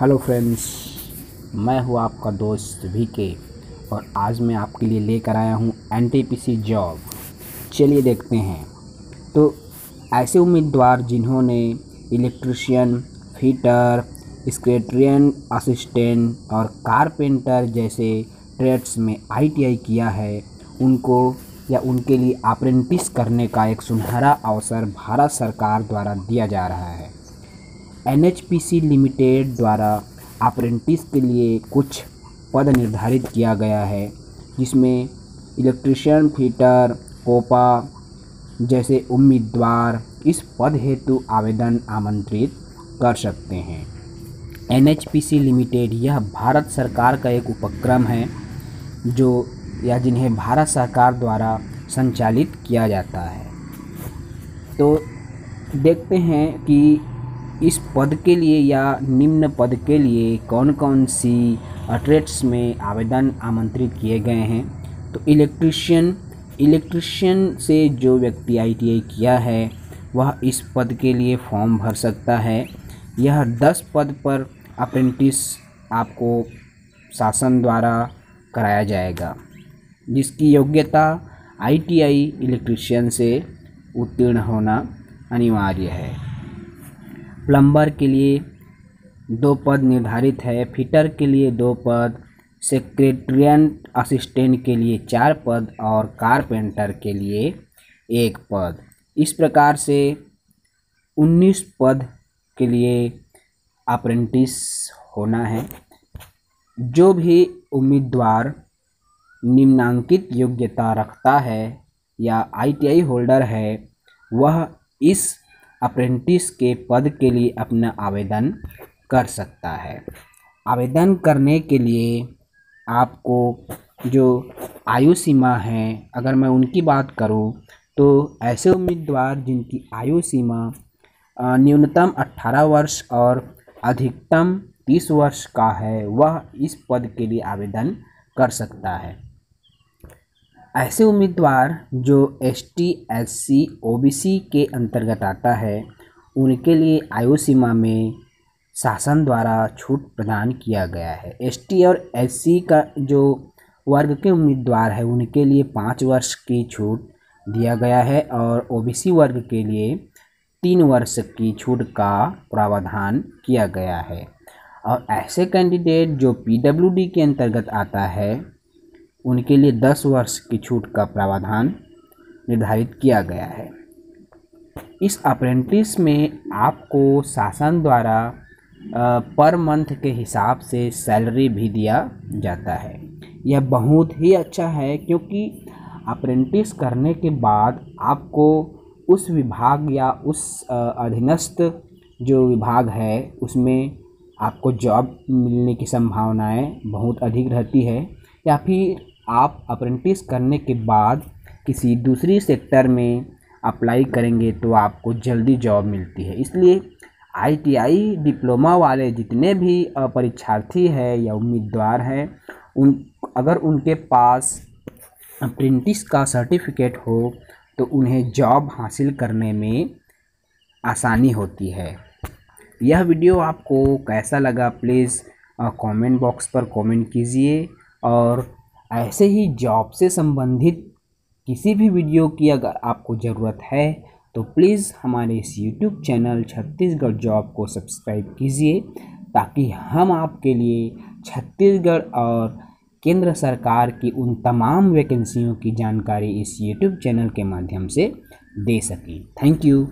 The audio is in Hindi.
हेलो फ्रेंड्स मैं हूँ आपका दोस्त वी के और आज मैं आपके लिए लेकर आया हूँ एन जॉब चलिए देखते हैं। तो ऐसे उम्मीदवार जिन्होंने इलेक्ट्रिशियन फीटर स्क्रेट्रियन असिस्टेंट और कारपेंटर जैसे ट्रेड्स में आईटीआई किया है, उनको या उनके लिए अप्रेंटिस करने का एक सुनहरा अवसर भारत सरकार द्वारा दिया जा रहा है। NHPC लिमिटेड द्वारा अप्रेंटिस के लिए कुछ पद निर्धारित किया गया है, जिसमें इलेक्ट्रिशियन फिटर कोपा जैसे उम्मीदवार इस पद हेतु आवेदन आमंत्रित कर सकते हैं। NHPC लिमिटेड यह भारत सरकार का एक उपक्रम है, जो या जिन्हें भारत सरकार द्वारा संचालित किया जाता है। तो देखते हैं कि इस पद के लिए या निम्न पद के लिए कौन कौन सी अट्रेट्स में आवेदन आमंत्रित किए गए हैं? तो इलेक्ट्रिशियन इलेक्ट्रिशियन से जो व्यक्ति आईटीआई किया है, वह इस पद के लिए फॉर्म भर सकता है। यह दस पद पर अप्रेंटिस आपको शासन द्वारा कराया जाएगा, जिसकी योग्यता आईटीआई इलेक्ट्रिशियन से उत्तीर्ण होना अनिवार्य है। प्लम्बर के लिए दो पद निर्धारित है, फिटर के लिए दो पद, सेक्रेटरियन असिस्टेंट के लिए चार पद और कारपेंटर के लिए एक पद। इस प्रकार से 19 पद के लिए अप्रेंटिस होना है। जो भी उम्मीदवार निम्नांकित योग्यता रखता है या आईटीआई होल्डर है, वह इस अप्रेंटिस के पद के लिए अपना आवेदन कर सकता है। आवेदन करने के लिए आपको जो आयु सीमा है, अगर मैं उनकी बात करूँ तो ऐसे उम्मीदवार जिनकी आयु सीमा न्यूनतम 18 वर्ष और अधिकतम 30 वर्ष का है, वह इस पद के लिए आवेदन कर सकता है। ऐसे उम्मीदवार जो S T S C O B C के अंतर्गत आता है, उनके लिए आयु सीमा में शासन द्वारा छूट प्रदान किया गया है। एस टी और एस सी का जो वर्ग के उम्मीदवार है, उनके लिए पाँच वर्ष की छूट दिया गया है और ओ बी सी वर्ग के लिए तीन वर्ष की छूट का प्रावधान किया गया है। और ऐसे कैंडिडेट जो पी डब्ल्यू डी के अंतर्गत आता है उनके लिए दस वर्ष की छूट का प्रावधान निर्धारित किया गया है। इस अप्रेंटिस में आपको शासन द्वारा पर मंथ के हिसाब से सैलरी भी दिया जाता है। यह बहुत ही अच्छा है क्योंकि अप्रेंटिस करने के बाद आपको उस विभाग या उस अधीनस्थ जो विभाग है, उसमें आपको जॉब मिलने की संभावनाएँ बहुत अधिक रहती है। या फिर आप अप्रेंटिस करने के बाद किसी दूसरी सेक्टर में अप्लाई करेंगे तो आपको जल्दी जॉब मिलती है। इसलिए आईटीआई डिप्लोमा वाले जितने भी परीक्षार्थी है या उम्मीदवार हैं, उन, अगर उनके पास अप्रेंटिस का सर्टिफिकेट हो तो उन्हें जॉब हासिल करने में आसानी होती है। यह वीडियो आपको कैसा लगा प्लीज़ कमेंट बॉक्स पर कमेंट कीजिए और ऐसे ही जॉब से संबंधित किसी भी वीडियो की अगर आपको ज़रूरत है तो प्लीज़ हमारे इस यूट्यूब चैनल छत्तीसगढ़ जॉब को सब्सक्राइब कीजिए, ताकि हम आपके लिए छत्तीसगढ़ और केंद्र सरकार की उन तमाम वैकेंसियों की जानकारी इस यूट्यूब चैनल के माध्यम से दे सकें। Thank you